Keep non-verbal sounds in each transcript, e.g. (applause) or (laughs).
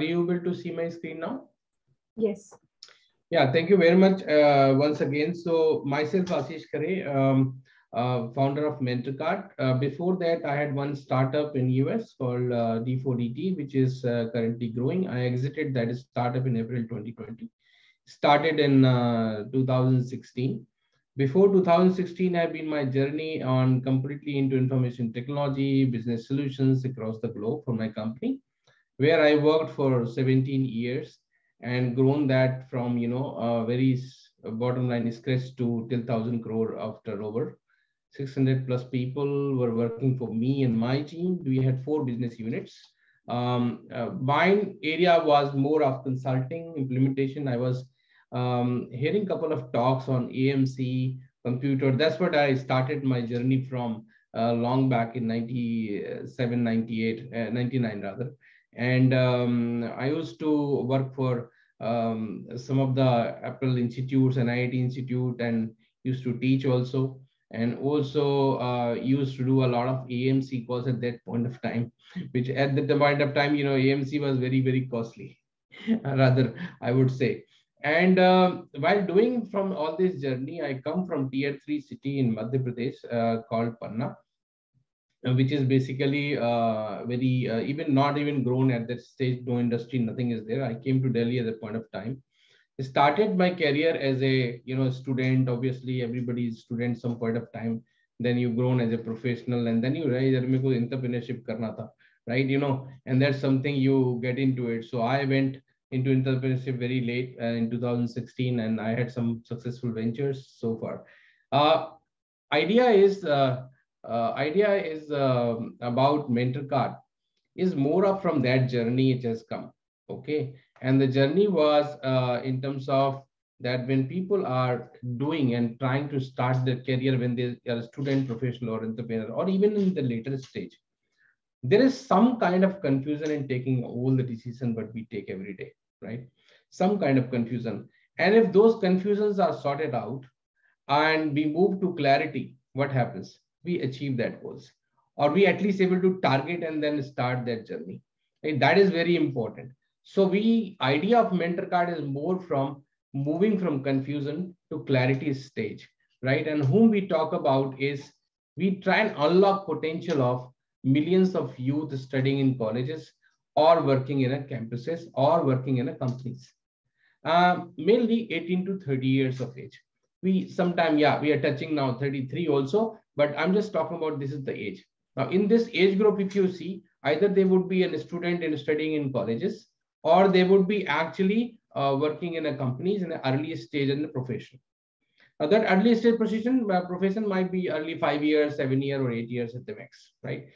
are you able to see my screen now? Yes. Yeah, thank you very much uh, once again. So myself, Ashish Khare, um, uh, founder of MentorKart. Uh, before that, I had one startup in US called uh, D4DT, which is uh, currently growing. I exited that startup in April 2020. Started in uh, 2016. Before 2016, I've been my journey on completely into information technology, business solutions across the globe for my company, where I worked for 17 years and grown that from, you know, a very bottom line scratch to till 1000 crore after over 600 plus people were working for me and my team. We had four business units. Um, uh, my area was more of consulting implementation. I was um, hearing a couple of talks on AMC computer. That's what I started my journey from uh, long back in 97, 98, uh, 99 rather. And um, I used to work for um, some of the Apple institutes and IIT Institute and used to teach also and also uh, used to do a lot of AMC course at that point of time, (laughs) which at the point of time, you know, AMC was very, very costly, (laughs) rather, I would say. And uh, while doing from all this journey, I come from tier three city in Madhya Pradesh uh, called Panna, which is basically uh, very, uh, even not even grown at that stage, no industry, nothing is there. I came to Delhi at that point of time started my career as a you know student obviously everybody is student some point of time then you grown as a professional and then you realize मेरे को entrepreneurship करना था right you know and that's something you get into it so I went into entrepreneurship very late uh, in 2016 and I had some successful ventures so far uh, idea is uh, uh, idea is um, about MentorKart is more up from that journey it has come okay and the journey was uh, in terms of that when people are doing and trying to start their career when they are a student, professional, or entrepreneur, or even in the later stage, there is some kind of confusion in taking all the decisions what we take every day, right? Some kind of confusion. And if those confusions are sorted out and we move to clarity, what happens? We achieve that goals or we at least able to target and then start that journey. Right? That is very important. So we idea of MentorKart is more from moving from confusion to clarity stage, right? And whom we talk about is we try and unlock potential of millions of youth studying in colleges or working in a campuses or working in a companies. Uh, mainly 18 to 30 years of age We sometime, yeah, we are touching now 33 also, but I'm just talking about this is the age. Now in this age group, if you see, either they would be a student in studying in colleges or they would be actually uh, working in a companies in the early stage in the profession. Now that early stage profession, uh, profession might be early five years, seven year or eight years at the max, right?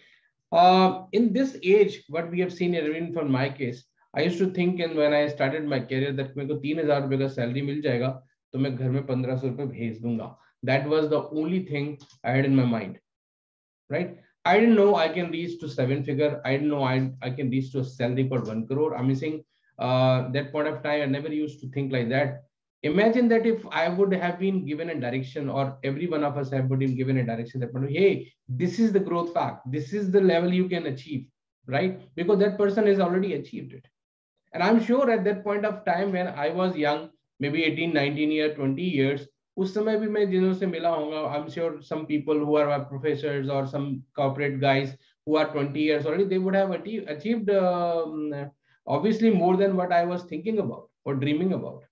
Uh, in this age, what we have seen even from my case, I used to think and when I started my career that मेरे को तीन हजार रुपए का salary मिल जाएगा तो मैं घर में पंद्रह सौ रुपए भेज दूंगा. That was the only thing I had in my mind, right? I didn't know I can reach to seven figure. I didn't know I, I can reach to a salary for one crore. I'm missing uh, that point of time. I never used to think like that. Imagine that if I would have been given a direction or every one of us have been given a direction that, hey, this is the growth path. This is the level you can achieve, right? Because that person has already achieved it. And I'm sure at that point of time when I was young, maybe 18, 19 years, 20 years, उस समय भी मैं जिनों से मिला होगा I am sure some people who are professors और सम corporate guys who are 20 years already they would have achieved, achieved um, obviously more than what i was thinking about or dreaming about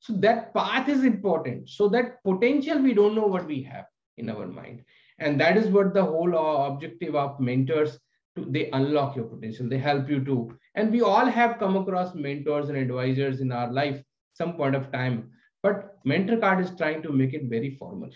so that path is important so that potential we don't know what we have in our mind and that is what the whole uh, objective of mentors to, they unlock your potential they help you to and we all have come across mentors and advisors in our life some point of time but MentorKart is trying to make it very formal.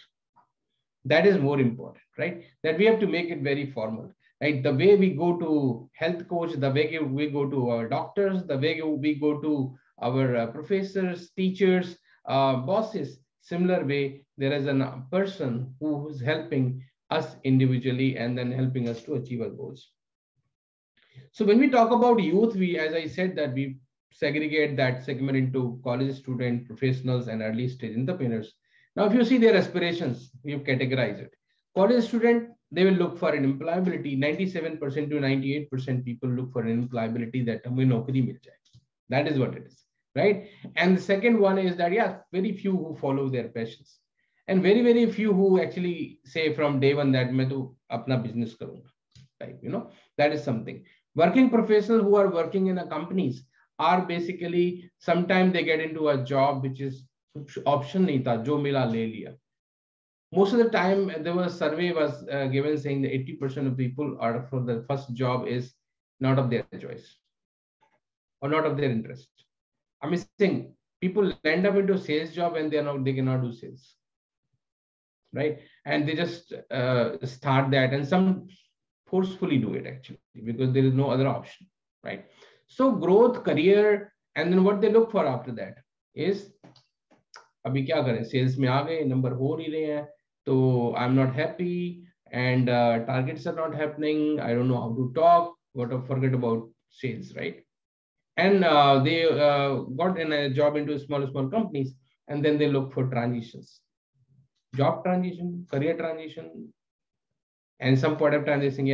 That is more important, right? That we have to make it very formal, right? The way we go to health coach, the way we go to our doctors, the way we go to our uh, professors, teachers, uh, bosses, similar way, there is a person who is helping us individually and then helping us to achieve our goals. So when we talk about youth, we, as I said, that we segregate that segment into college student, professionals, and early stage entrepreneurs. Now, if you see their aspirations, you categorize it. College student, they will look for an employability. 97% to 98% people look for an employability that humein nokri mil jaye. That is what it is, right? And the second one is that, yeah, very few who follow their passions. And very, very few who actually say from day one that main to apna business karunga, Like, You know, that is something. Working professionals who are working in a companies, are basically sometimes they get into a job which is option nita jo mila le liya. Most of the time, there was survey was uh, given saying that 80% of people are for the first job is not of their choice or not of their interest. I'm mean, saying people end up into sales job and they are not they cannot do sales, right? And they just uh, start that and some forcefully do it actually because there is no other option, right? so growth, career, and then what they look for after that is, अभी क्या करें? Sales में आ गए number हो नहीं रहे हैं तो I am not happy and targets are not happening I don't know how to talk what a forget about sales right and they got in a job into small small companies and then they look for transitions job transition career transition and some point of transition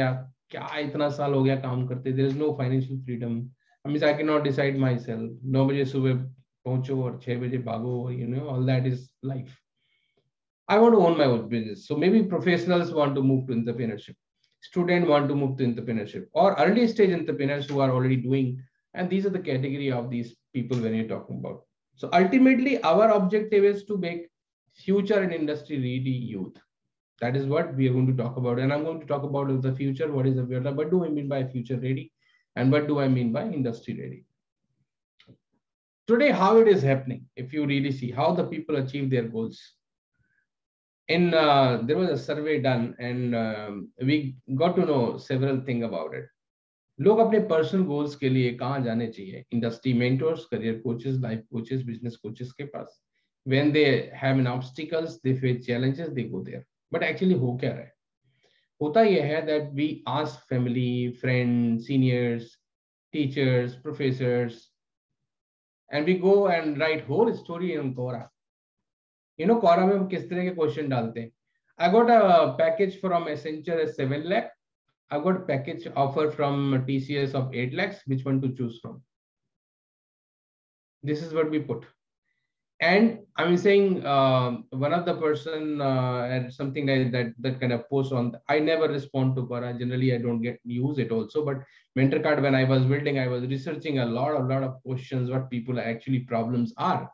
क्या इतना साल हो गया काम करते? There is no financial freedom I mean I cannot decide myself नौ बजे सुबह पहुंचो और छह बजे भागो you know all that is life I want to own my own business. So maybe professionals want to move to entrepreneurship. Students want to move to entrepreneurship or early stage entrepreneurs who are already doing. And these are the category of these people when you're talking about. So ultimately, our objective is to make future and industry ready youth. That is what we are going to talk about. And I'm going to talk about the future. What is the future? What do I mean by future ready? And what do I mean by industry ready? Today, how it is happening, if you really see how the people achieve their goals in uh, there was a survey done and um, we got to know several things about it लोग अपने personal goals के लिए कहाँ जाने चाहिए industry mentors career coaches life coaches business coaches के पास when they have an obstacles they face challenges they go there but actually हो क्या रहा है होता यह है that we ask family friends seniors teachers professors and we go and write whole story in Quora you know कॉरा में हम किस तरह के क्वेश्चन डालते हैं आई गोट a package from Accenture seven lakh I got package offer from TCS of 8 lakhs. Which one to choose from? This is what we put. And I'm saying uh, one of the person uh, had something like that, that kind of post on. I never respond to para Generally, I don't get use it also. But MentorKart, when I was building, I was researching a lot, a lot of questions, what people actually problems are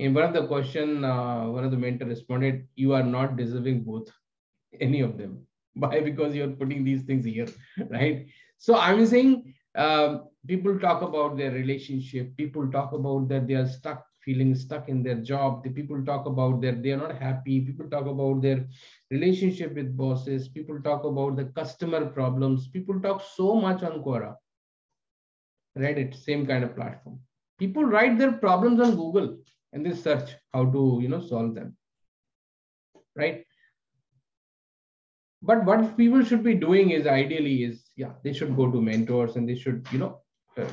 in one of the question, uh, one of the mentor responded, you are not deserving both, any of them. (laughs) Why? Because you're putting these things here, (laughs) right? So I'm saying um, people talk about their relationship. People talk about that they are stuck, feeling stuck in their job. The people talk about that they are not happy. People talk about their relationship with bosses. People talk about the customer problems. People talk so much on Quora. Reddit, same kind of platform. People write their problems on Google and they search how to you know solve them right but what people should be doing is ideally is yeah they should go to mentors and they should you know uh,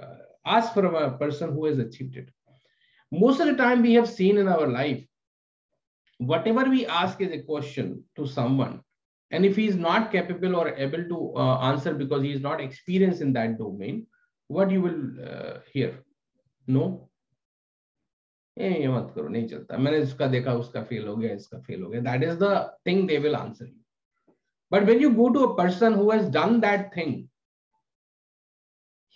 uh, ask for a person who has achieved it most of the time we have seen in our life whatever we ask is a question to someone and if he is not capable or able to uh, answer because he is not experienced in that domain what you will uh, hear no ये मत करो नहीं चलता मैंने उसका देखा उसका fail हो गया इसका फेल हो गया that is the thing they will answer you but when you go to a person who has done that thing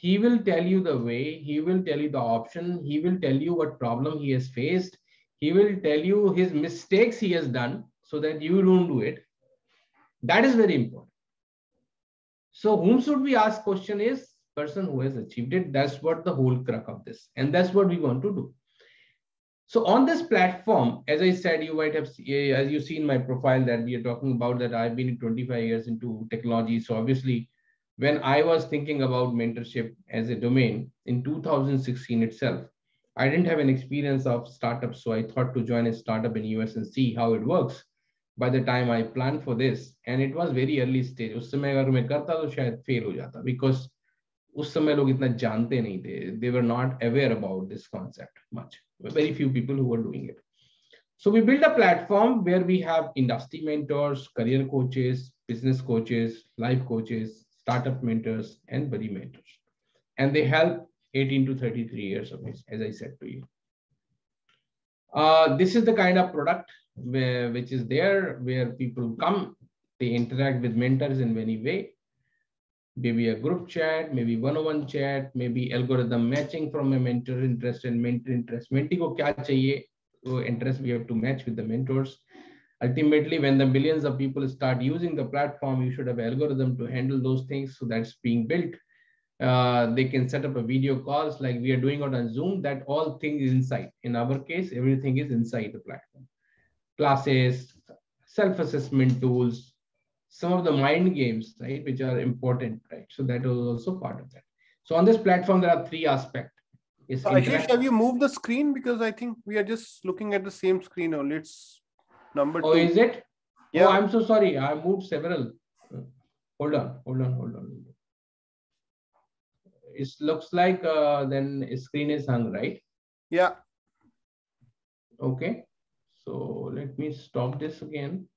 he will tell you the way he will tell you the option he will tell you what problem he has faced he will tell you his mistakes he has done so that you don't do it that is very important so whom should we ask question is person who has achieved it that's what the whole crux of this and that's what we want to do so on this platform, as I said, you might have, as you see in my profile that we are talking about that I've been 25 years into technology. So obviously, when I was thinking about mentorship as a domain in 2016 itself, I didn't have an experience of startups. So I thought to join a startup in US and see how it works. By the time I planned for this, and it was very early stage. उस समय अगर मैं करता तो शायद fail हो जाता because उस समय लोग इतना जानते नहीं थे they were not aware about this concept much very few people who were doing it so we built a platform where we have industry mentors career coaches business coaches life coaches startup mentors and buddy mentors and they help 18 to 33 years of age, as I said to you. Uh, this is the kind of product where, which is there where people come, they interact with mentors in many way. Maybe a group chat, maybe one-on-one chat, maybe algorithm matching from a mentor interest and mentor interest. Mentee ko kya chahiye? So interest we have to match with the mentors. Ultimately, when the millions of people start using the platform, you should have algorithm to handle those things. So that's being built. Uh, they can set up a video calls like we are doing on Zoom that all things is inside. In our case, everything is inside the platform. Classes, self-assessment tools, some of the mind games, right, which are important, right? So that was also part of that. So on this platform, there are three aspects. Ashish, have you moved the screen? Because I think we are just looking at the same screen only. It's number oh, two. is it? Yeah. Oh, I'm so sorry. I moved several. Hold on, hold on, hold on. It looks like uh, then screen is hung, right? Yeah. Okay. So let me stop this again.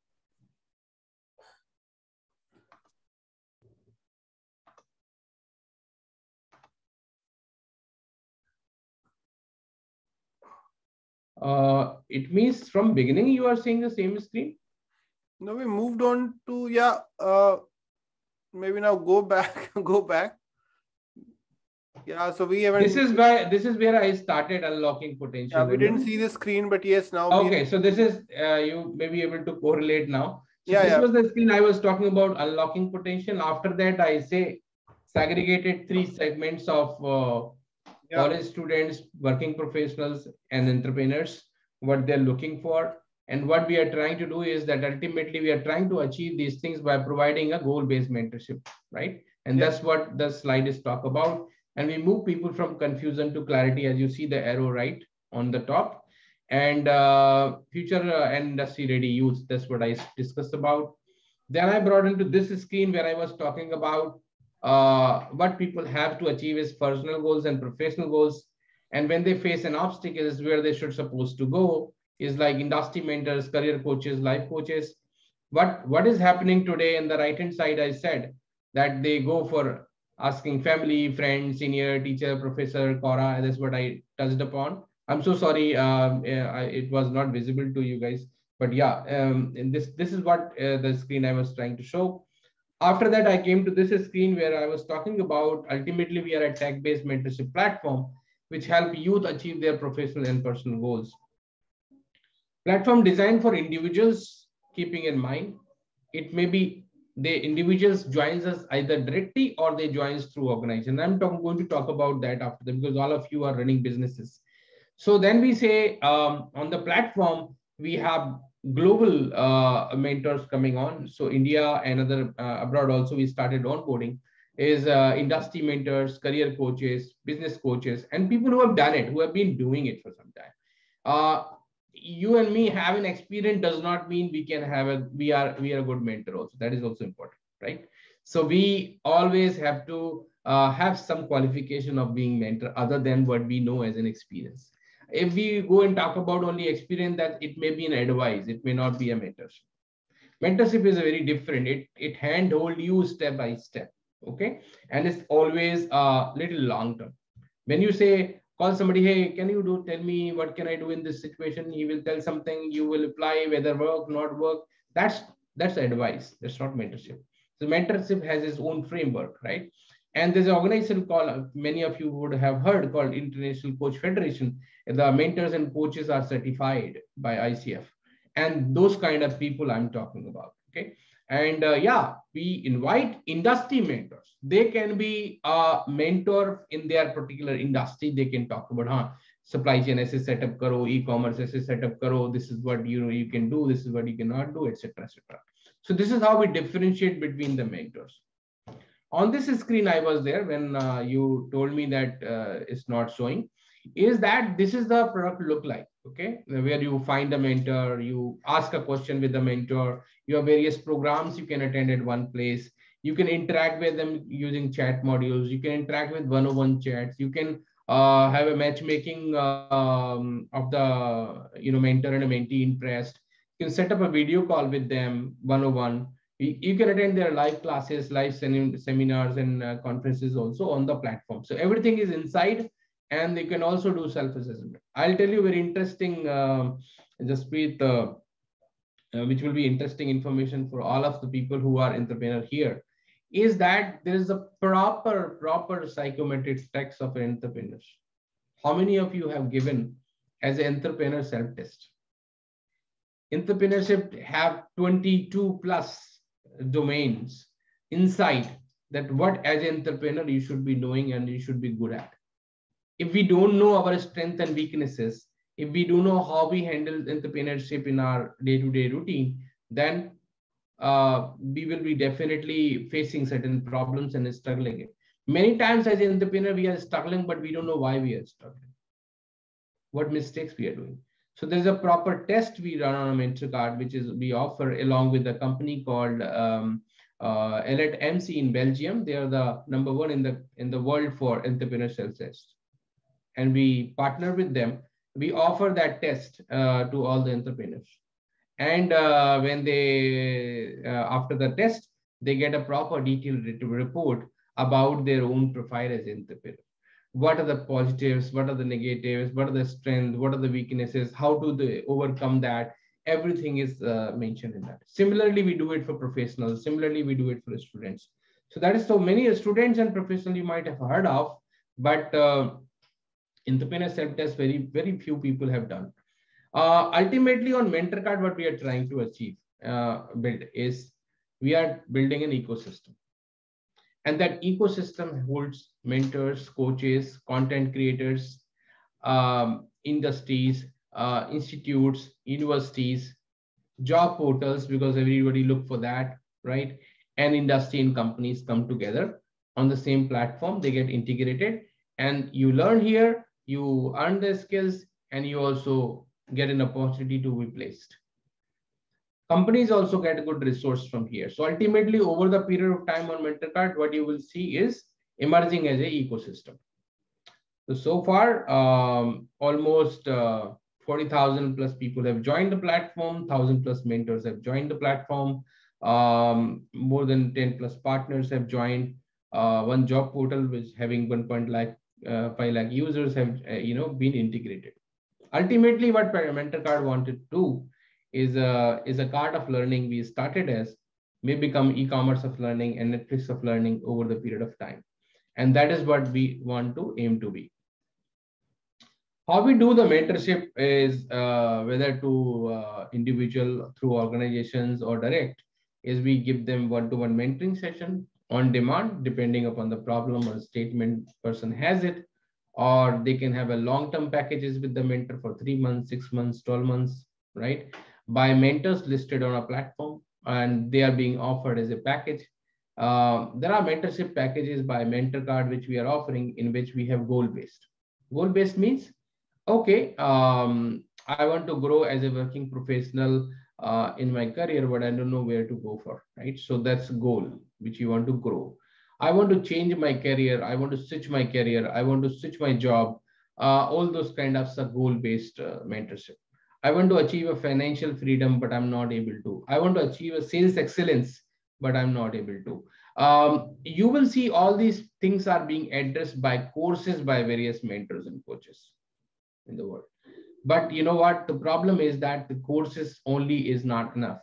Uh, it means from beginning you are seeing the same screen? No, we moved on to, yeah, uh, maybe now go back, (laughs) go back. Yeah, so we haven't. This is why this is where I started unlocking potential. Yeah, we didn't see the screen, but yes, now. Okay, we... so this is uh, you may be able to correlate now. So yeah, this yeah. was the screen I was talking about unlocking potential. After that, I say segregated three segments of uh, yeah. college students, working professionals, and entrepreneurs, what they're looking for. And what we are trying to do is that ultimately we are trying to achieve these things by providing a goal-based mentorship, right? And yeah. that's what the slide is talk about. And we move people from confusion to clarity, as you see the arrow right on the top. And uh, future uh, and industry ready youth, that's what I discussed about. Then I brought into this screen where I was talking about uh, what people have to achieve is personal goals and professional goals. And when they face an obstacle is where they should supposed to go is like industry mentors, career coaches, life coaches. What, what is happening today in the right-hand side, I said that they go for asking family, friends, senior, teacher, professor, Quora, that's what I touched upon. I'm so sorry, um, it was not visible to you guys, but yeah, um, this, this is what uh, the screen I was trying to show after that, I came to this screen where I was talking about ultimately we are a tech-based mentorship platform which help youth achieve their professional and personal goals. Platform designed for individuals, keeping in mind, it may be the individuals joins us either directly or they joins through organization. I'm talk, going to talk about that after that because all of you are running businesses. So then we say um, on the platform, we have global uh, mentors coming on. So India and other uh, abroad also we started onboarding is uh, industry mentors, career coaches, business coaches, and people who have done it, who have been doing it for some time. Uh, you and me having experience does not mean we can have a we are we are a good mentor also. That is also important, right? So we always have to uh, have some qualification of being mentor other than what we know as an experience if we go and talk about only experience that it may be an advice it may not be a mentorship. Mentorship is a very different. It it handhold you step by step okay? And it's always a little long term. When you say call somebody hey can you do tell me what can i do in this situation? He will tell something you will apply whether work not work. That's that's advice. That's not mentorship. So mentorship has its own framework right and there's an organization called, many of you would have heard, called International Coach Federation. The mentors and coaches are certified by ICF. And those kind of people I'm talking about, okay? And uh, yeah, we invite industry mentors. They can be a mentor in their particular industry. They can talk about, huh, supply chain as set up karo, e-commerce as set up karo. This is what you know you can do. This is what you cannot do, etc., etc. So this is how we differentiate between the mentors on this screen I was there when uh, you told me that uh, it's not showing. Is that this is the product look like okay? Where you find a mentor you ask a question with the mentor you have various programs you can attend at one place. You can interact with them using chat modules. You can interact with one-on-one chats. You can uh, have a matchmaking um, of the you know mentor and a mentee impressed. You can set up a video call with them one-on-one You, you can attend their live classes, live seminars and uh, conferences also on the platform. So everything is inside and they can also do self-assessment. I'll tell you very interesting, uh, Jasprit, uh, uh, which will be interesting information for all of the people who are entrepreneur here, is that there is a proper, proper psychometric text of entrepreneurs. How many of you have given as an entrepreneur self-test? Entrepreneurship have 22 plus domains inside that what as an entrepreneur you should be knowing and you should be good at. If we don't know our strengths and weaknesses, if we do know how we handle entrepreneurship in our day-to-day routine, then uh, we will be definitely facing certain problems and struggling. Many times as an entrepreneur, we are struggling, but we don't know why we are struggling, what mistakes we are doing. So there's a proper test we run on a MentorKart, which is we offer along with a company called um, uh, Elite MC in Belgium. They are the number one in the in the world for entrepreneur self test, and we partner with them. We offer that test uh, to all the entrepreneurs, and uh, when they uh, after the test, they get a proper detailed report about their own profile as entrepreneur what are the positives what are the negatives what are the strengths what are the weaknesses how do they overcome that? Everything is uh, mentioned in that. Similarly we do it for professionals. Similarly we do it for students. So that is so many students and professionals you might have heard of but uh, entrepreneur self-test very very few people have done. Uh, ultimately on MentorKart what we are trying to achieve uh, build is we are building an ecosystem and that ecosystem holds mentors, coaches, content creators, um, industries, uh, institutes, universities, job portals, because everybody look for that, right? And industry and companies come together on the same platform. They get integrated and you learn here, you earn the skills, and you also get an opportunity to be placed companies also get a good resource from here. So ultimately, over the period of time on MentorKart, what you will see is emerging as a ecosystem. So, so far, um, almost uh, 40,000 plus people have joined the platform, 1,000 plus mentors have joined the platform, um, more than 10 plus partners have joined. Uh, one job portal which having 1.5 lakh, uh, 5 lakh users have uh, you know been integrated. Ultimately, what MentorKart wanted to do is a is a card of learning we started as may become e-commerce of learning and Netflix of learning over the period of time. And that is what we want to aim to be. How we do the mentorship is uh, whether to uh, individual through organizations or direct is we give them one-to-one -one mentoring session on demand, depending upon the problem or statement person has it, or they can have a long-term packages with the mentor for three months, six months, 12 months, right? By mentors listed on a platform and they are being offered as a package. Uh, there are mentorship packages by MentorKart which we are offering in which we have goal based. Goal based means, okay, um, I want to grow as a working professional uh, in my career, but I don't know where to go for, right? So that's goal which you want to grow. I want to change my career. I want to switch my career. I want to switch my job. Uh, all those kind of goal based uh, mentorship. I want to achieve a financial freedom, but I'm not able to. I want to achieve a sales excellence, but I'm not able to. Um, you will see all these things are being addressed by courses by various mentors and coaches in the world. But you know what? The problem is that the courses only is not enough.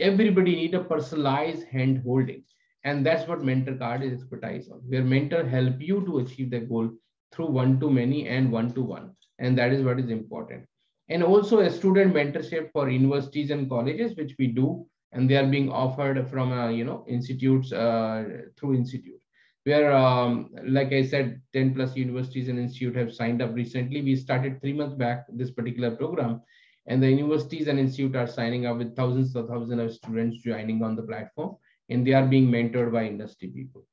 Everybody need a personalized hand holding. And that's what MentorKart is expertise on, where mentor help you to achieve the goal through one to many and one to one. And that is what is important and also a student mentorship for universities and colleges, which we do, and they are being offered from uh, you know institutes uh, through institute. Where, um, like I said, 10 plus universities and institute have signed up recently. We started three months back this particular program, and the universities and institute are signing up with thousands of thousands of students joining on the platform, and they are being mentored by industry people.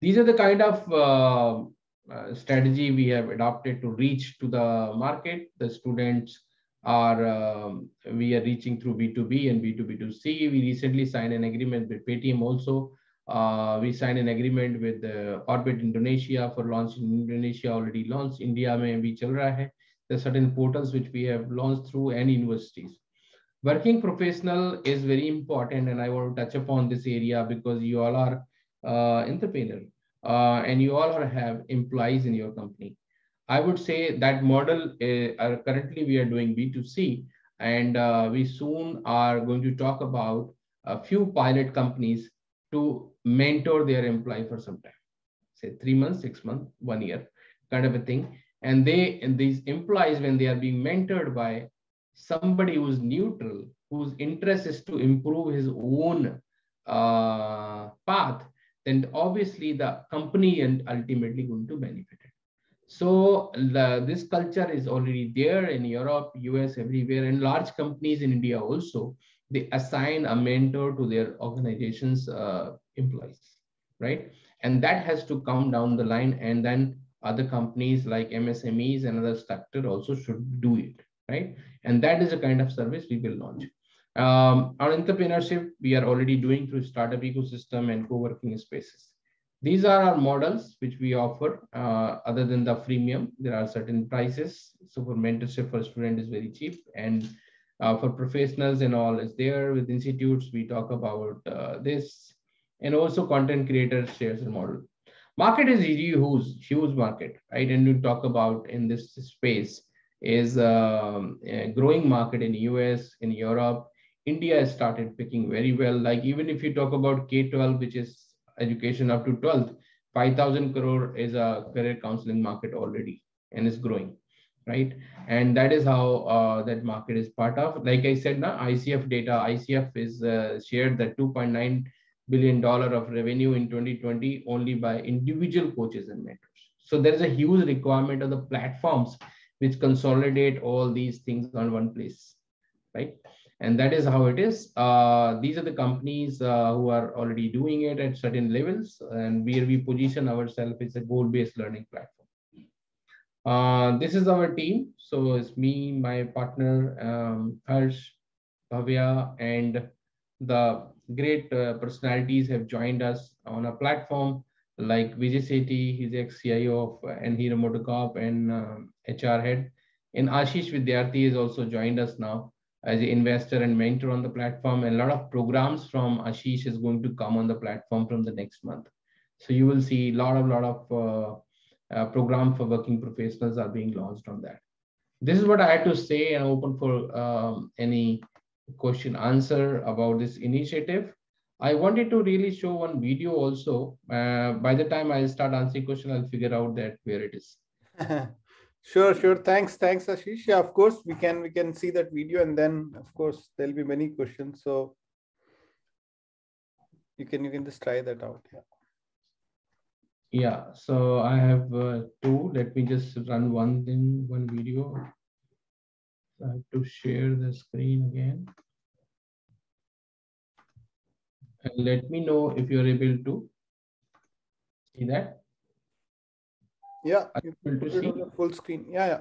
These are the kind of uh, uh, strategy we have adopted to reach to the market. The students are, um, we are reaching through B2B and B2B2C. We recently signed an agreement with Paytm also. Uh, we signed an agreement with uh, Orbit Indonesia for launch in Indonesia already launched. India mein bhi chal raha hai. There are certain portals which we have launched through and universities. Working professional is very important, and I want to touch upon this area because you all are uh, entrepreneur uh, and you all have employees in your company. I would say that model uh, currently we are doing B2C, and uh, we soon are going to talk about a few pilot companies to mentor their employee for some time, say three months, six months, one year, kind of a thing. And they and these employees, when they are being mentored by somebody who's neutral, whose interest is to improve his own uh, path, then obviously the company and ultimately going to benefit it. So the, this culture is already there in Europe, US, everywhere, and large companies in India also. They assign a mentor to their organization's uh, employees, right? And that has to come down the line, and then other companies like MSMEs and other sector also should do it, right? And that is a kind of service we will launch. Um, our entrepreneurship, we are already doing through startup ecosystem and co-working spaces. These are our models which we offer. Uh, other than the freemium, there are certain prices. So for mentorship for student is very cheap, and uh, for professionals and all is there. With institutes, we talk about uh, this, and also content creators shares and model. Market is huge, huge market, right? And we talk about in this space is um, a growing market in US, in Europe, India has started picking very well. Like even if you talk about K-12, which is education up to 12th, 5,000 crore is a career counseling market already and is growing, right? And that is how uh, that market is part of. Like I said, now ICF data, ICF is uh, shared that 2.9 billion dollar of revenue in 2020 only by individual coaches and mentors. So there is a huge requirement of the platforms which consolidate all these things on one place, right? And that is how it is. Uh, these are the companies uh, who are already doing it at certain levels, and where we position ourselves as a goal-based learning platform. Uh, this is our team. So it's me, my partner, um, Harsh, Bhavya, and the great uh, personalities have joined us on a platform like Vijay Sethi, he's ex-CIO of Enhiro MotoCorp and HR um, head. And Ashish Vidyarthi has also joined us now as an investor and mentor on the platform. And a lot of programs from Ashish is going to come on the platform from the next month. So you will see a lot of lot of uh, uh, program for working professionals are being launched on that. This is what I had to say and open for um, any question answer about this initiative. I wanted to really show one video also. Uh, by the time I start answering question, I'll figure out that where it is. (laughs) Sure, sure. Thanks, thanks, Ashish. Yeah, of course, we can we can see that video, and then of course there'll be many questions. So you can you can just try that out. Yeah. Yeah. So I have uh, two. Let me just run one thing, one video. I have to share the screen again. And let me know if you're able to see that. Yeah, you to see full screen. Yeah, yeah.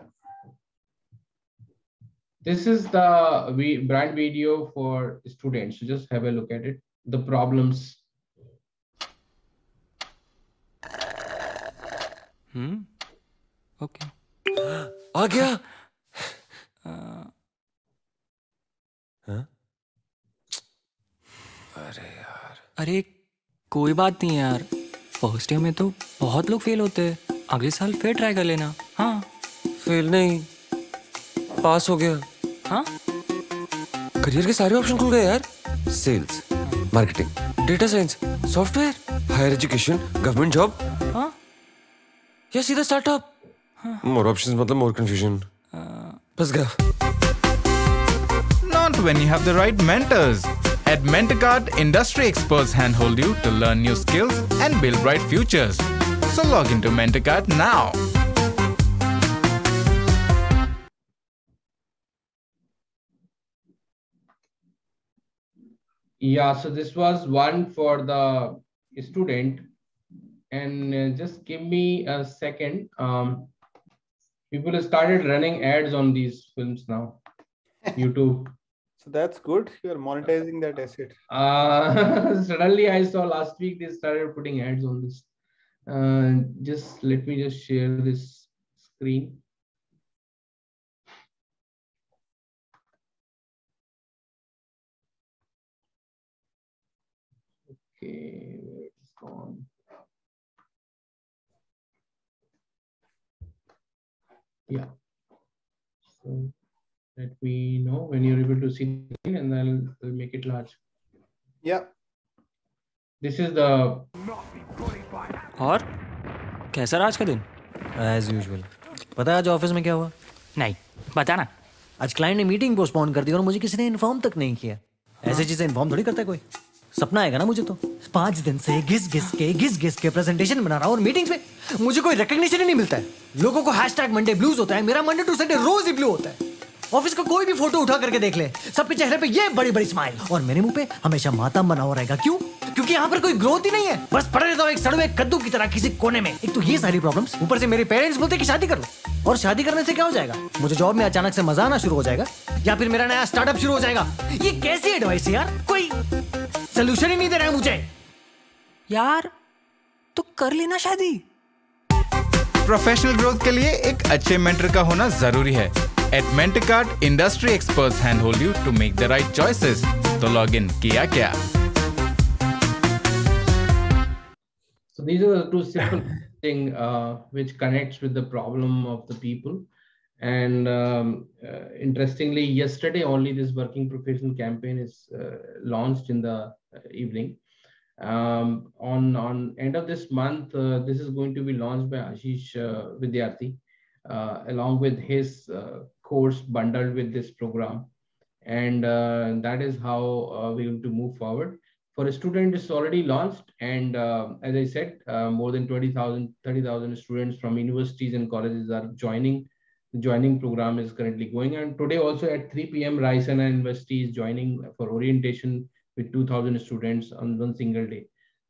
This is the brand video for students. So just have a look at it. The problems. Hmm. Okay. आ गया हाँ? अरे यार अरे कोई बात नहीं यार फ़र्स्ट ईयर में तो बहुत लोग फेल होते हैं अगले साल फिर ट्राई कर लेना। हाँ। फेल नहीं। पास हो गया। हाँ? करियर के सारे ऑप्शन खुल गए यार। Sales marketing data science software higher education government job हाँ। या सीधा स्टार्टअप मोर ऑप्शंस मतलब मोर कंफ्यूजन बस गया। Not when you have the right mentors. At MentorCard, industry experts handhold you to learn new skills and build bright futures. So log into MentorKart now. Yeah, so this was one for the student. And uh, just give me a second. Um, people started running ads on these films now. (laughs) YouTube. so that's good. You're monetizing that asset. Uh, (laughs) suddenly, I saw last week they started putting ads on this. Uh, just let me just share this screen. Okay, where it's gone. Yeah. So let me know when you're able to see and I'll, I'll make it large. Yeah. This is the और? कैसा रहा आज का दिन? As usual पता है आज office में क्या हुआ? नहीं बता ना आज क्लाइंट ने मीटिंग पोस्टपोन कर दी और मुझे किसी ने इन्फॉर्म तक नहीं किया। ऐसे चीज़ें इन्फॉर्म थोड़ी करता है कोई? सपना आएगा ना मुझे तो। पाँच दिन से घिस घिस के घिस घिस के प्रेजेंटेशन बना रहा हूँ और मीटिंग्स में मुझे कोई रिकग्निशन ही नहीं मिलता है। लोगों को हैशटैग मंडे ब्लूज होता है मेरा मंडे टू संडे रोज ही ब्लू होता है। ऑफ़िस का को कोई भी फ़ोटो उठा करके देख ले सबके चेहरे पे ये बड़ी बड़ी स्माइल और मेरे मुँह पे हमेशा मातम बना हुआ रहेगा। क्यों? क्योंकि यहाँ पर कोई ग्रोथ ही नहीं है। बस पड़े रहता हूँ एक सड़वे कद्दू की तरह किसी कोने में। एक तो ये सारी प्रॉब्लम्स ऊपर से मेरे पेरेंट्स बोलते कि शादी कर लो। और शादी करने से क्या हो जाएगा? मुझे जॉब में अचानक से मज़ा आना शुरू हो जाएगा या फिर मेरा नया स्टार्टअप शुरू हो जाएगा। ये कैसी एडवाइस है यार? कोई सोल्यूशन ही नहीं दे रहा है मुझे। यार तो कर लेना शादी। प्रोफेशनल ग्रोथ के लिए एक अच्छे मेंटर का होना ज़रूरी है। At Mentor Card industry experts hand hold you to make the right choices तो लॉग इन किया क्या? So these are the two simple (laughs) thing uh, which connects with the problem of the people. And um, uh, interestingly, yesterday only this working professional campaign is uh, launched in the uh, evening. Um, on on end of this month, uh, this is going to be launched by Ashish uh, Vidyarthi, uh, along with his uh, course bundled with this program, and uh, that is how uh, we're going to move forward for a student it's already launched and uh, as i said uh, more than 20000 30000 students from universities and colleges are joining. The joining program is currently going and today also at 3 p.m raisana university is joining for orientation with 2000 students on one single day.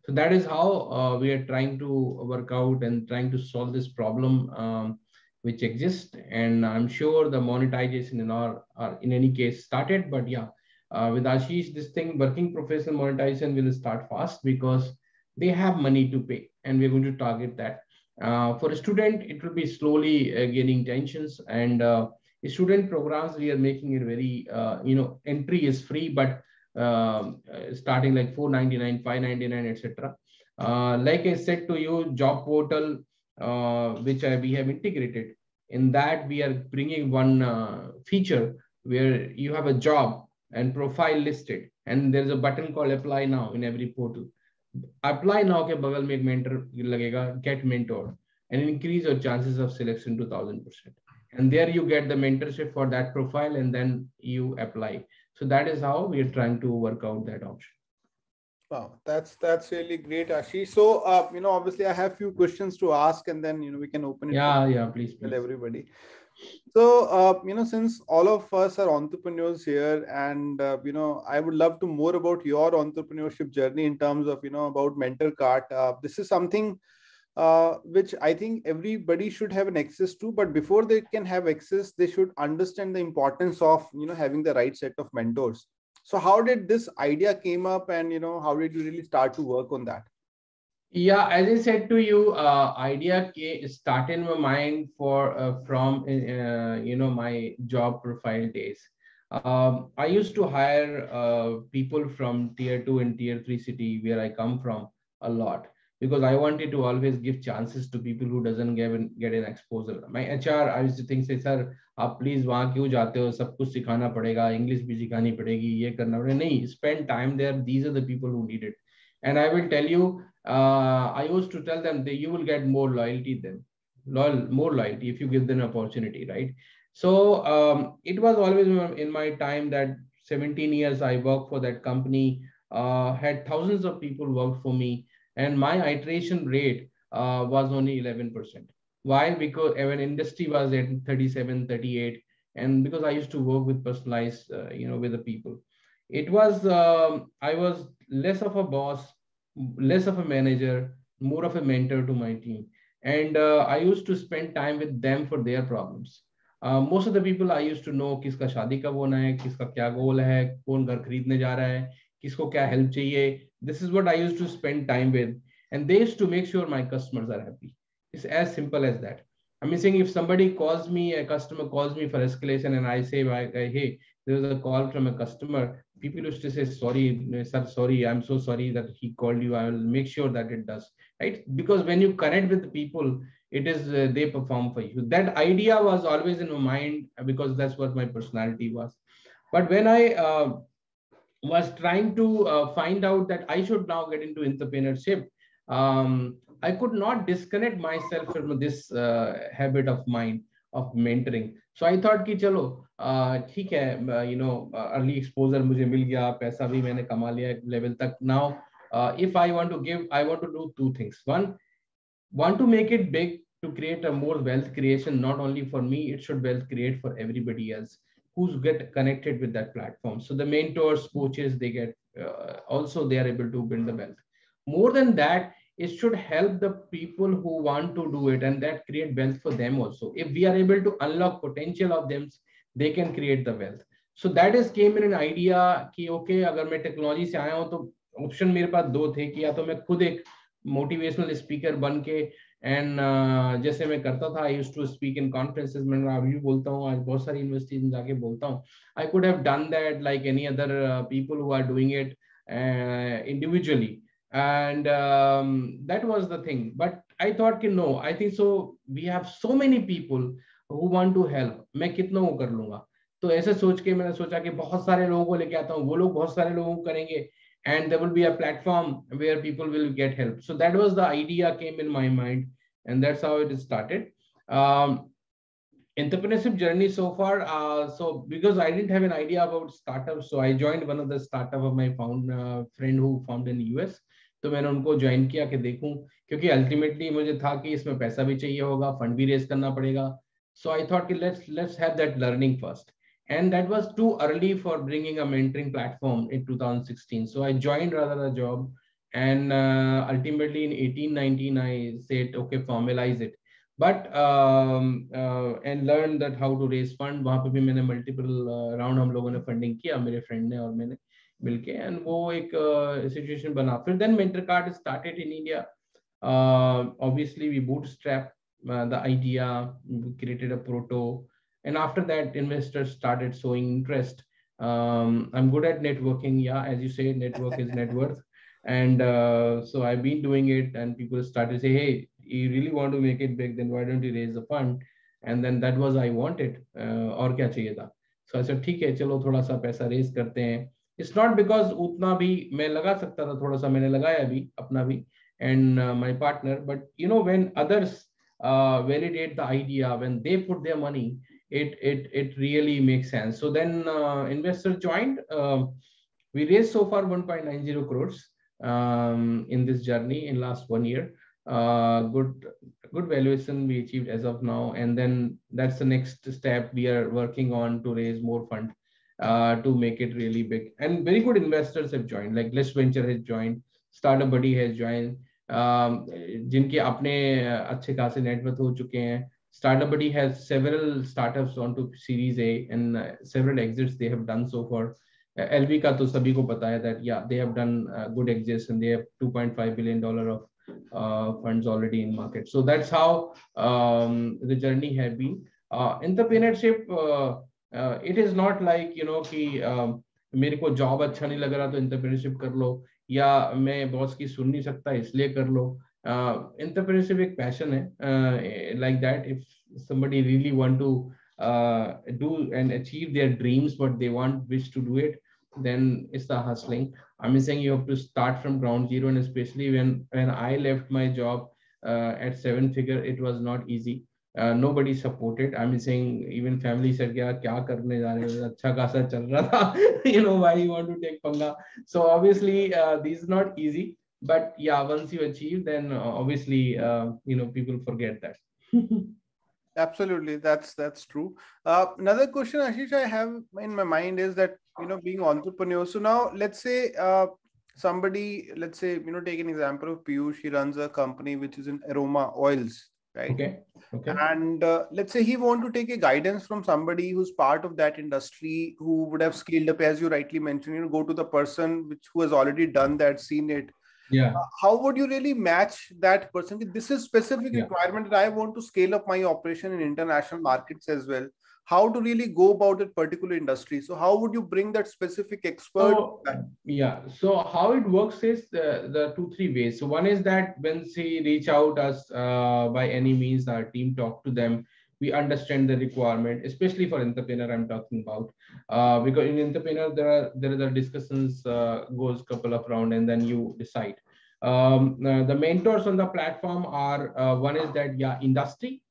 So that is how uh, we are trying to work out and trying to solve this problem um, which exists. And i'm sure the monetization in our, our in any case started but yeah uh, with Ashish, this thing, working professional monetization will start fast because they have money to pay and we're going to target that. Uh, for a student, it will be slowly uh, gaining tensions and uh, student programs, we are making it very, uh, you know, entry is free, but um, uh, starting like 499, 599, etc. Like I said to you, job portal, which I, we have integrated, in that we are bringing one feature where you have a job and profile listed and there's a button called apply now in every portal apply now के बगल में एक mentor लगेगा get mentored and increase your chances of selection to 1000% and there you get the mentorship for that profile and then you apply so that is how we are trying to work out that option Wow, that's that's really great, Ashish. So, uh, you know, obviously, I have few questions to ask, and then you know we can open it. yeah for- yeah please, tell please. everybody. So, uh, you know, since all of us are entrepreneurs here, and uh, you know, I would love to more about your entrepreneurship journey in terms of you know about MentorKart. Uh, this is something uh, which I think everybody should have an access to. But before they can have access, they should understand the importance of you know having the right set of mentors. So, how did this idea came up, and you know, how did you really start to work on that? Yeah, as I said to you, uh, idea ca- started in my mind for uh, from uh, you know my job profile days. Um, I used to hire uh, people from tier two and tier three city where I come from a lot because I wanted to always give chances to people who doesn't get an, get an exposure. My HR, I used to think say, sir, आप please वहाँ क्यों जाते हो सब कुछ सिखाना पड़ेगा English भी सिखानी पड़ेगी ये करना पड़ेगा नहीं spend time there these are the people who need it and I will tell you, uh, I used to tell them that you will get more loyalty than loyal, more loyalty if you give them opportunity, right? So um, it was always in my time that 17 years I worked for that company, uh, had thousands of people worked for me, and my iteration rate uh, was only 11%. Why? Because when industry was at 37, 38, and because I used to work with personalized, uh, you know, with the people it was um, i was less of a boss less of a manager more of a mentor to my team and uh, i used to spend time with them for their problems uh, most of the people i used to know किसका शादी कब होना है किसका क्या गोल है कौन घर खरीदने जा रहा है किसको क्या हेल्प चाहिए this is what i used to spend time with and they used to make sure my customers are happy it's as simple as that i'm saying if somebody calls me a customer calls me for escalation and i say like, hey there was a call from a customer people used to say, sorry, sir, sorry, I'm so sorry that he called you. I will make sure that it does, right? Because when you connect with people, it is uh, they perform for you. That idea was always in my mind because that's what my personality was. But when I uh, was trying to uh, find out that I should now get into entrepreneurship, um, I could not disconnect myself from this uh, habit of mine of mentoring. So I thought कि चलो ठीक है you know early exposure मुझे मिल गया पैसा भी मैंने कमा लिया एक level तक now uh, if I want to give I want to do two things one want to make it big to create a more wealth creation not only for me it should wealth create for everybody else who's get connected with that platform so the mentors coaches they get uh, also they are able to build the wealth more than that it should help the people who want to do it and that create wealth for them also if we are able to unlock potential of them they can create the wealth so that is came in an idea कि okay अगर मैं technology से आया हूँ तो option मेरे पास दो थे कि या तो मैं खुद एक मोटिवेशनल स्पीकर बन के एंड uh, जैसे मैं करता था I use to speak in conferences मैं अभी बोलता हूँ आज बहुत सारी यूनिवर्सिटीज में जाके बोलता हूँ I could have done that like any other people who are doing it individually and um, that was the thing but i thought कि no i think so we have so many people who want to help मैं कितना वो कर लूंगा तो ऐसे सोच के मैंने सोचा कि बहुत सारे लोगों को लेके आता हूँ वो लोग बहुत सारे लोगों को करेंगे and there will be a platform where people will get help so that was the idea came in my mind and that's how it started um, entrepreneurship journey so far uh, so because i didn't have an idea about startups so i joined one of the startup of my found uh, friend who found in us तो मैंने उनको join किया कि देखूँ क्योंकि ultimately मुझे था कि इसमें पैसा भी चाहिए होगा फंड भी रेज करना पड़ेगा। सो आई थॉट कि let's let's have that learning first and that was too early for bringing a mentoring platform in 2016 so I join rather a job and ultimately in 1819 I said okay formalize it but and learn that how to raise fund वहाँ पे भी मैंने multiple round uh, हम लोगों ने funding किया मेरे friend ने और मैंने। मिलके एंड वो एक सिचुएशन uh, बना। फिर then mentor card started in India obviously we bootstrap the idea created a proto and after that investor started showing interest I am good at networking yeah as you say network is net worth and so I been doing it and people started say hey you really want to make it big then why don't you raise a fund and then that was I wanted और क्या चाहिए था? सो I said ठीक है चलो थोड़ा सा पैसा रेज करते हैं. इट्स नॉट बिकॉज उतना भी मैं लगा सकता था थोड़ा सा मैंने लगाया भी अपना भी and my partner but you know when others validate the idea when they put their money it it it really makes sense so then uh, investors joined uh, we raised so far 1.90 crores um, in this journey in last one year uh, good good valuation we achieved as of now and then that's the next step we are working on to raise more fund uh, to make it really big. And very good investors have joined, like LetsVenture has joined, Startup Buddy has joined, um, जिनके अपने uh, अच्छे खासे network हो चुके हैं Startup Buddy has several startups on to Series A and uh, several exits they have done so far. Uh, LV का तो सभी को पता है that yeah they have done uh, good exits and they have 2.5 billion dollar of uh, funds already in market. So that's how um, the journey has been. Uh, entrepreneurship uh, it is not like you know कि uh, मेरे को job अच्छा नहीं लग रहा तो entrepreneurship कर लो या मैं बॉस की सुन नहीं सकता इसलिए कर लो इंटरप्रेन्योरशिप uh, एक पैशन है like that if somebody really want to uh, do and achieve their dreams but they want wish to do it then it's the hustling i'm saying you have to start from ground zero and especially when when i left my job uh, at seven figure it was not easy uh, nobody supported i mean saying even family said yeah kya karne ja rahe ho acha खासा चल रहा था (laughs) you know why you want to take panga so obviously uh, this is not easy but yeah once you achieve then uh, obviously uh, you know people forget that (laughs) absolutely that's that's true uh, another question ashish i have in my mind is that you know being entrepreneur so now let's say uh, somebody let's say you know take an example of piyush he runs a company which is in aroma oils right? Okay okay. And uh, let's say he want to take a guidance from somebody who's part of that industry who would have scaled up as you rightly mentioned you know go to the person which who has already done that seen it. Yeah. Uh, how would you really match that person? This is specific yeah. requirement that i want to scale up my operation in international markets as well how to really go about that particular industry. So how would you bring that specific expert? So, yeah. So how it works is the, the two, three ways. So one is that when they reach out us uh, by any means, our team talk to them, we understand the requirement, especially for entrepreneur I'm talking about. Uh, because in entrepreneur, there are there are the discussions uh, goes couple of round and then you decide. Um, uh, the mentors on the platform are uh, one is that yeah industry,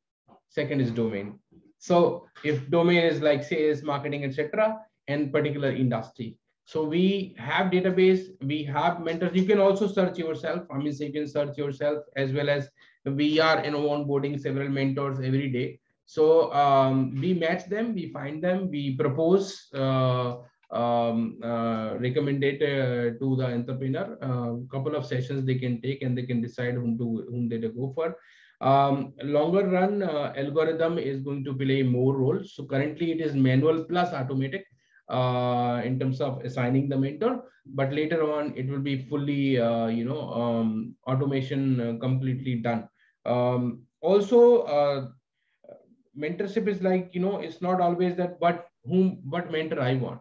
second is domain so if domain is like sales, marketing, etc., and particular industry. So we have database, we have mentors. You can also search yourself. I mean, so you can search yourself as well as we are you know onboarding several mentors every day. So um, we match them, we find them, we propose uh, um, uh, recommended uh, to the entrepreneur. A uh, couple of sessions they can take and they can decide whom to whom they go for. Um, longer run uh, algorithm is going to play more roles. So currently it is manual plus automatic uh, in terms of assigning the mentor, but later on it will be fully, uh, you know, um, automation uh, completely done. Um, also, uh, mentorship is like, you know, it's not always that, but whom, what mentor I want.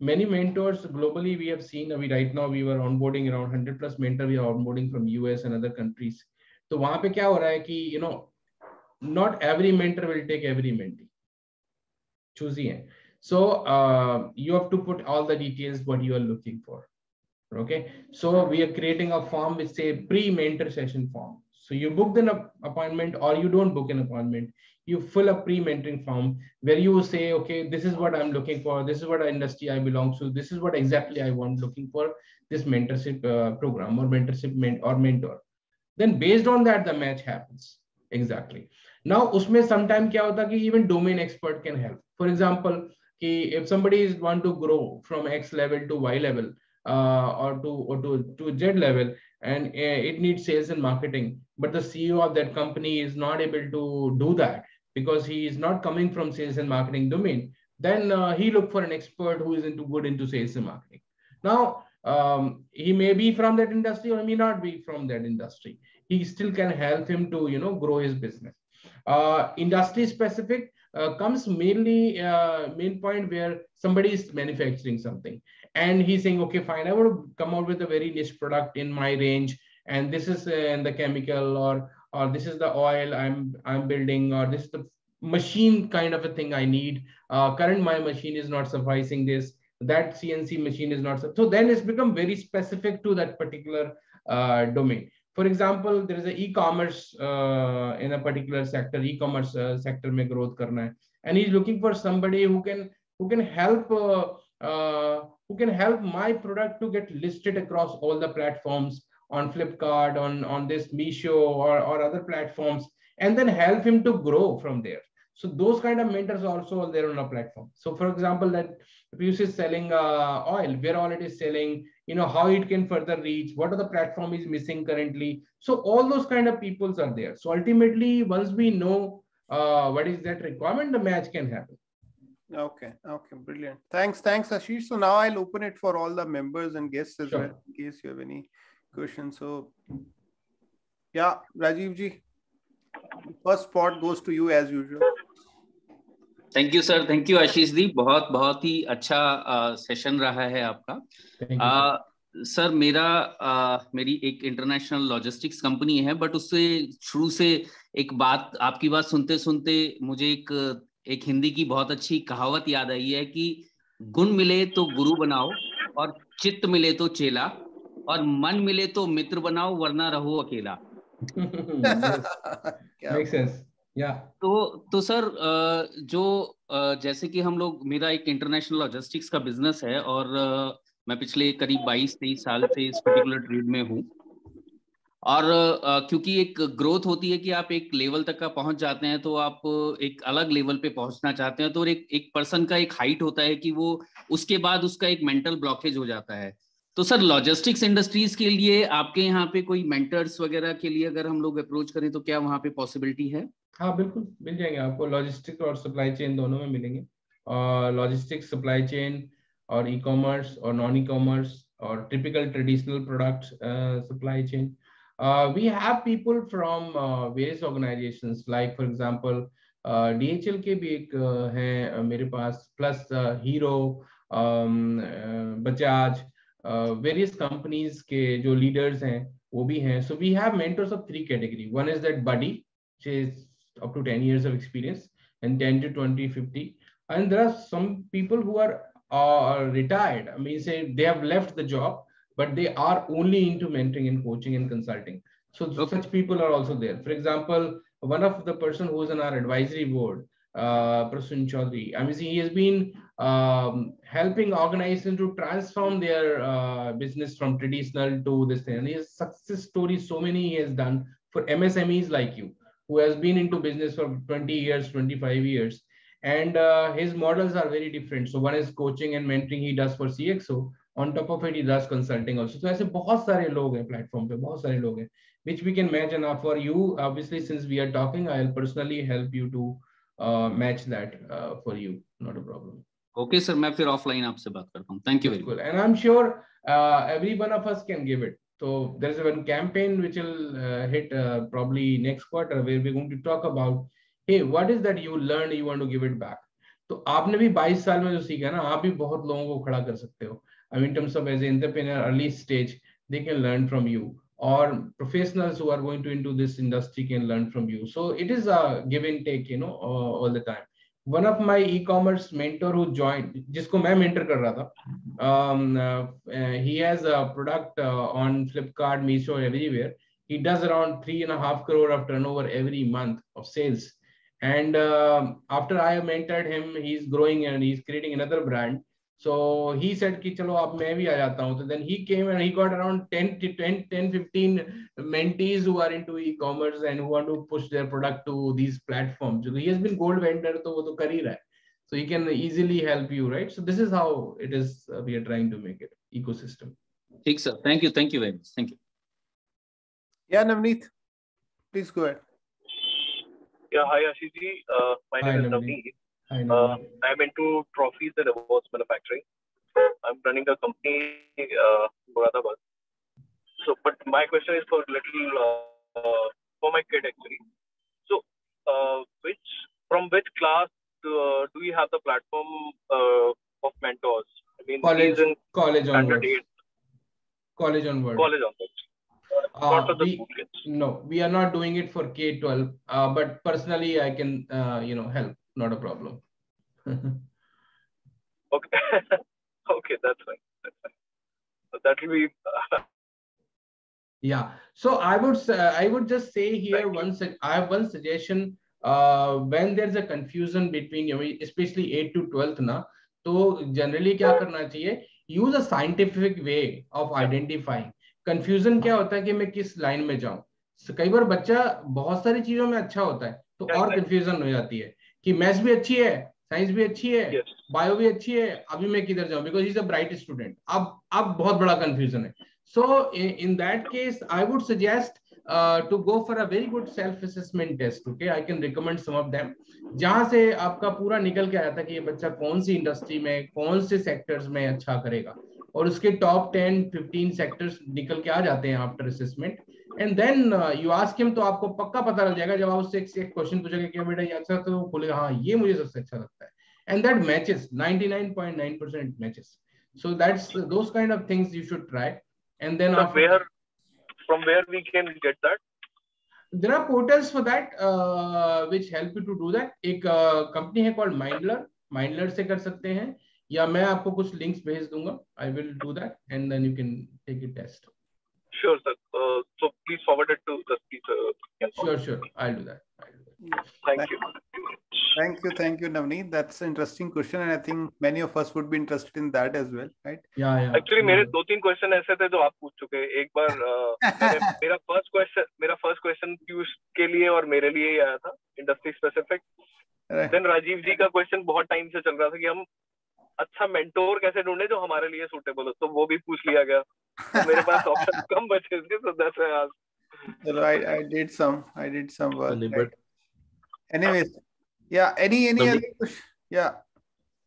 Many mentors globally we have seen, we right now we were onboarding around 100 plus mentor we are onboarding from US and other countries तो वहां पे क्या हो रहा है कि you know not every mentor will take every mentee choosy है so uh, you have to put all the details what you are looking for okay so we are creating a form with say pre-mentor session form so you book an appointment or you don't book an appointment you fill a pre-mentoring form where you say okay this is what i'm looking for this is what industry i belong to this is what exactly i want looking for this mentorship uh, program or mentorship men or mentor then based on that the match happens. Exactly. Now usme sometime kya hota ki even domain expert can help. For example ki if somebody is want to grow from x level to y level uh, or to or to to z level and uh, it needs sales and marketing but the ceo of that company is not able to do that because he is not coming from sales and marketing domain then uh, he look for an expert who is into good into sales and marketing. Now um, he may be from that industry or may not be from that industry. He still can help him to, you know, grow his business. Uh, industry specific uh, comes mainly uh, main point where somebody is manufacturing something and he's saying, okay, fine, I want to come out with a very niche product in my range. And this is uh, in the chemical or, or this is the oil I'm, I'm building, or this is the machine kind of a thing I need. Uh, current my machine is not sufficing this that CNC machine is not. So then it's become very specific to that particular uh, domain. For example, there is an e-commerce uh, in a particular sector, e-commerce uh, sector may growth karna hai. and he's looking for somebody who can who can help uh, uh, who can help my product to get listed across all the platforms on Flipkart, on on this Meesho or or other platforms, and then help him to grow from there. So those kind of mentors also are there on a platform. So for example, that Piyush is selling uh, oil, where all it is selling, you know, how it can further reach, what are the platform is missing currently. So all those kind of peoples are there. So ultimately, once we know uh, what is that requirement, the match can happen. Okay, okay, brilliant. Thanks, thanks, Ashish. So now I'll open it for all the members and guests as sure. well, in case you have any questions. So, yeah, Rajiv ji, first spot goes to you as usual. Thank you sir thank you Ashish di बहुत बहुत ही अच्छा session रहा है आपका। Sir मेरा आ, मेरी एक इंटरनेशनल लॉजिस्टिक्स कंपनी है बट उससे शुरू से एक बात आपकी बात सुनते सुनते मुझे एक एक हिंदी की बहुत अच्छी कहावत याद आई है कि गुण मिले तो गुरु बनाओ और चित्त मिले तो चेला और मन मिले तो मित्र बनाओ वरना रहो अकेला। (laughs) (laughs) Makes sense. या तो तो सर जो जैसे कि हम लोग, मेरा एक इंटरनेशनल लॉजिस्टिक्स का बिज़नेस है और मैं पिछले करीब 22 तेईस साल से इस पर्टिकुलर ट्रेड में हूँ। और क्योंकि एक ग्रोथ होती है कि आप एक लेवल तक का पहुँच जाते हैं तो आप एक अलग लेवल पे पहुँचना चाहते हैं तो एक एक पर्सन का एक हाइट होता है कि वो, उसके बाद उसका एक मेंटल ब्लॉकेज हो जाता है। तो सर लॉजिस्टिक्स इंडस्ट्रीज़ के लिए आपके यहाँ पे कोई मेंटर्स वगैरह के लिए अगर हम लोग अप्रोच करें तो क्या वहाँ पे पॉसिबिलिटी है? हाँ बिल्कुल मिल जाएँगे आपको। लॉजिस्टिक और सप्लाई चेन दोनों में मिलेंगे। और लॉजिस्टिक सप्लाई चेन और ई कॉमर्स और नॉन ई कॉमर्स और typical traditional product supply chain we have people from uh, various organizations like for example DHL के भी एक हैं मेरे पास plus Hero Bajaj various companies के जो लीडर्स हैं वो भी हैं so we have mentors of three category one is that body is up to 10 years of experience and 10 to 20 50 and there are some people who are uh, retired i mean say they have left the job but they are only into mentoring and coaching and consulting so okay. such people are also there for example one of the person who is on our advisory board uh prasun chaudhary i mean he has been um, helping organizations to transform their uh, business from traditional to this thing and his success stories so many he has done for msmes like you who has been into business for 20 years, 25 years. And uh, his models are very different. So one is coaching and mentoring he does for CXO. On top of it, he does consulting also. So ऐसे बहुत सारे लोग हैं platform पे बहुत सारे लोग हैं which we can match and for you obviously since we are talking I'll personally help you to match that for you not a problem okay sir मैं फिर ऑफलाइन आपसे बात करता हूँ. Thank you very good and I am sure every one of us can give it तो there is one campaign which will hit probably next quarter where we going to talk about hey what is that you learn you want to give it back तो आपने भी 22 साल में जो सीखा ना आप भी बहुत लोगों को खड़ा कर सकते हो. I mean terms of as entrepreneur early stage they can learn from you or professionals who are going to into this industry can learn from you so it is a give and take you know uh, all the time one of my e-commerce mentor who joined जिसको मैं mentor कर रहा था um, uh, he has a product uh, on Flipkart, Meesho, everywhere. He does around three and a half crore of turnover every month of sales. And uh, after I mentored him, he's growing and he's creating another brand. So he said कि चलो अब मैं भी आ जाता हूँ. So then he came and he got around 10 to 10, 10, 15 mentees who are into e-commerce and who want to push their product to these platforms. So he has been gold vendor, तो वो तो कर ही रहा है. So he can easily help you, right? So this is how it is. Uh, we are trying to make it ecosystem. ठीक sir. Thank you. Thank you very much. Thank you. Yeah, Navneet, please go ahead. Yeah, hi Ashish ji. Uh, my Hi, name is Navneet. Navneet. I Uh, know. I'm into trophies and awards manufacturing. I'm running a company, uh, Moradabad. So, but my question is for little, uh, uh, for my kid actually. So, uh, which, from which class uh, do you have the platform uh, of mentors? I mean, college, in college onwards. eight, College onward. college onwards. Uh, Not for the we, no, we are not doing it for K-12. Uh, but personally, I can, uh, you know, help. Not a problem. Okay. okay, that's fine. That's fine. So that will be, Yeah. So I would uh, I would just say here Thank sug- I have one suggestion. Uh, when there's a confusion between you, especially 8 to 12th ना, तो generally क्या करना चाहिए? Use a scientific way of identifying. Confusion क्या होता है कि मैं किस लाइन में जाऊँ? So, कई बार बच्चा बहुत सारी चीज़ों में अच्छा होता है, तो और confusion हो जाती है कि मैथ्स भी अच्छी है साइंस भी अच्छी है yes. बायो भी अच्छी है अभी मैं किधर जाऊँ? Because is a bright student अब अब बहुत बड़ा कंफ्यूजन है। So in that case I would suggest to go for a very good self assessment test okay I can recommend some of them जहाँ से आपका पूरा निकल के आया था कि ये बच्चा कौन सी इंडस्ट्री में कौन से सेक्टर्स में अच्छा करेगा। और उसके टॉप टेन फिफ्टीन सेक्टर्स निकल के आ जाते हैं after assessment and then you ask him तो आपको पक्का पता लग जाएगा जब आप उससे एक, एक क्वेश्चन पूछोगे कि बेटा ये अच्छा तो बोलेगा हाँ ये मुझे सबसे अच्छा लगता है and that matches 99.9% matches so that's those kind of things you should try and then So after where, from where we can get that? there are portals for that uh, which help you to do that एक company है called mindler mindler से कर सकते हैं या मैं आपको कुछ लिंक्स भेज दूँगा I will do that and then you can take a test Sure, sir. Uh, so please forward it to the speaker. sure sure I'll do that, I'll do that. Thank you. you. Thank you, thank you, Navneet. That's an interesting question, and I think many of us would be interested in that as well, right? yeah yeah actually मेरे दो तीन question ऐसे थे जो आप पूछ चुके हैं एक बार अ, मेरे- फ़र्स्ट क्वेश्चन मेरा फ़र्स्ट क्वेश्चन पीयूष के लिए और मेरे लिए ही आया था industry specific. Then Rajiv ji का क्वेश्चन बहुत टाइम से चल रहा था कि हम अच्छा मेंटोर कैसे ढूंढे जो हमारे लिए सूटेबल हो तो वो भी पूछ लिया गया तो मेरे पास ऑप्शन कम बचे थे सो दैट्स आई आस्क्ड चलो I I did some I did some work but anyways या एनी एनी अदर कुछ या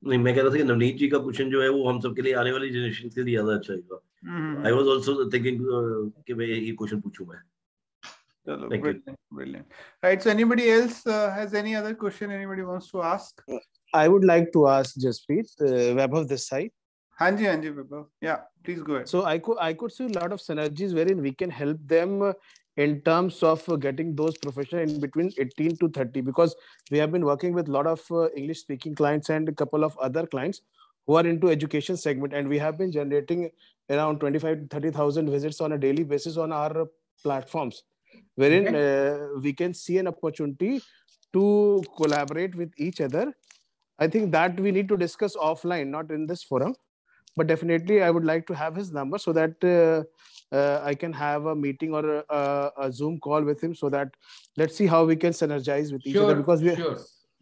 नहीं मैं कह रहा था कि नवनीत जी का क्वेश्चन जो है वो हम सब के लिए आने वाली जनरेशन के लिए ज्यादा अच्छा होगा आई वाज आल्सो थिंकिंग कि मैं ये क्वेश्चन पूछूं मैं Chalo, brilliant, you. brilliant. Right. So, anybody else uh, has any other question anybody wants to ask? I would like to ask Jasprit uh, Vibhav this side. Hanji, Hanji, Vibhav. Yeah, please go ahead. So I could I could see a lot of synergies wherein we can help them uh, in terms of uh, getting those professionals in between 18 to 30 because we have been working with a lot of uh, English speaking clients and a couple of other clients who are into education segment and we have been generating around 25 30,000 visits on a daily basis on our platforms wherein uh, we can see an opportunity to collaborate with each other i think that we need to discuss offline not in this forum but definitely i would like to have his number so that uh, uh, i can have a meeting or a, a, zoom call with him so that let's see how we can synergize with each other because we sure,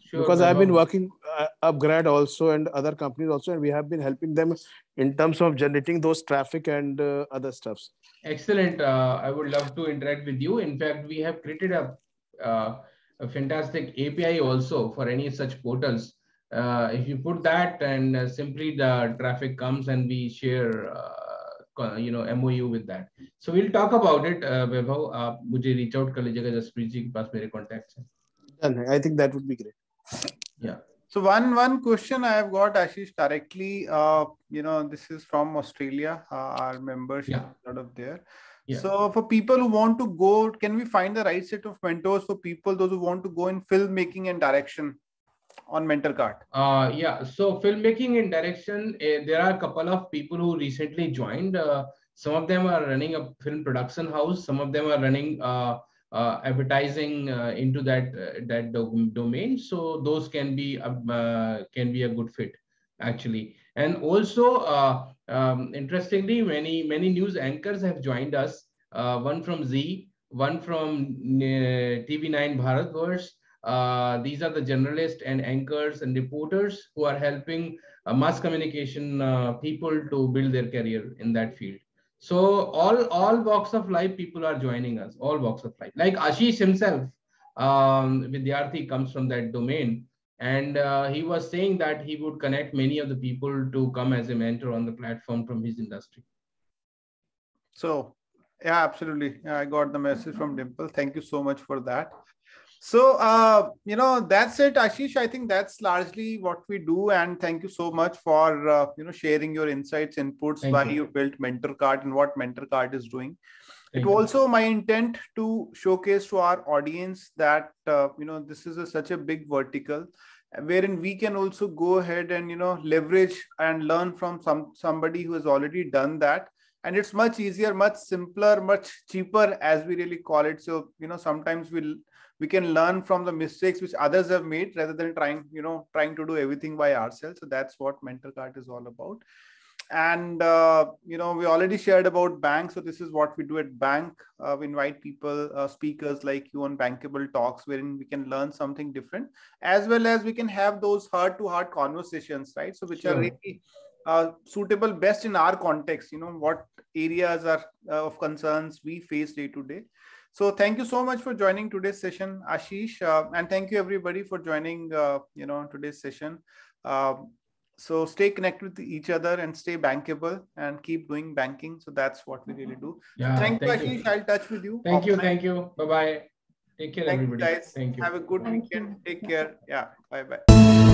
sure. because i've been working uh, upGrad also and other companies also and we have been helping them in terms of generating those traffic and uh, other stuffs Excellent. Uh, I would love to interact with you. In fact, we have created a, uh, a fantastic API also for any such portals Uh, if you put that and uh, simply the traffic comes and we share, uh, co- you know, MOU with that. So we'll talk about it. Uh, वैभव, आप मुझे reach out कर लीजिएगा जसप्रीत जी के पास मेरे contacts हैं. and i think that would be great Yeah. So one one question I have got Ashish directly. Uh, you know, this is from Australia. Uh, our membership Yeah. is out of there. Yeah. So for people who want to go, can we find the right set of mentors for people those who want to go in filmmaking and direction On MentorKart? Uh, yeah, so filmmaking and direction, uh, there are a couple of people who recently joined. Uh, some of them are running a film production house. Some of them are running uh, uh, advertising uh, into that that do- domain. So those can be can be a good fit actually. And also, um, interestingly, many many news anchors have joined us. One from Zee, one from uh, TV9 Bharatvarsh, uh, these are the journalists and anchors and reporters who are helping uh, mass communication uh, people to build their career in that field. So all all walks of life people are joining us. All walks of life, like Ashish himself, um, Vidyarthi comes from that domain, and uh, he was saying that he would connect many of the people to come as a mentor on the platform from his industry. So yeah, absolutely. I got the message from Dimple. Thank you so much for that. So uh, you know, that's it, Ashish. I think that's largely what we do. And thank you so much for uh, you know sharing your insights, inputs, Thank why you. you built MentorKart and what MentorKart is doing. Thank it you. was also my intent to showcase to our audience that uh, you know this is a, such a big vertical wherein we can also go ahead and you know leverage and learn from some somebody who has already done that and it's much easier much simpler much cheaper as we really call it so you know sometimes we'll we can learn from the mistakes which others have made rather than trying you know trying to do everything by ourselves. So that's what MentorKart is all about. And uh, you know we already shared about BANC so this is what we do at BANC. Uh, we invite people uh, speakers like you on BANCable talks wherein we can learn something different as well as we can have those heart to heart conversations right? So which are really uh, suitable best in our context you know what areas are uh, of concerns we face day to day so thank you so much for joining today's session ashish uh, and thank you everybody for joining uh, you know today's session um, so stay connected with each other and stay bankable and keep doing banking so that's what we really do Yeah, thank, thank you you. ashish i'll touch with you Thank you, offline. thank you. Bye bye. Take care, Thank you everybody. guys Thank you. have a good Thank weekend you. take care yeah bye bye